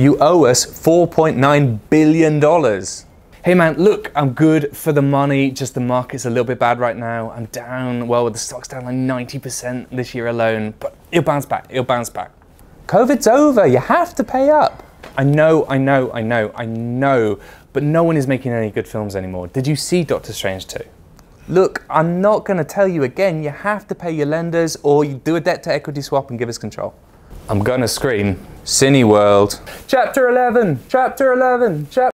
You owe us $4.9 billion. Hey man, look, I'm good for the money, just the market's a little bit bad right now. I'm down, well, the stock's down like 90% this year alone, but it'll bounce back, it'll bounce back. COVID's over, you have to pay up. I know, I know, I know, I know, but no one is making any good films anymore. Did you see Doctor Strange 2? Look, I'm not going to tell you again, you have to pay your lenders or you do a debt to equity swap and give us control. I'm going to scream, Cineworld. Chapter 11, Chapter 11, Chapter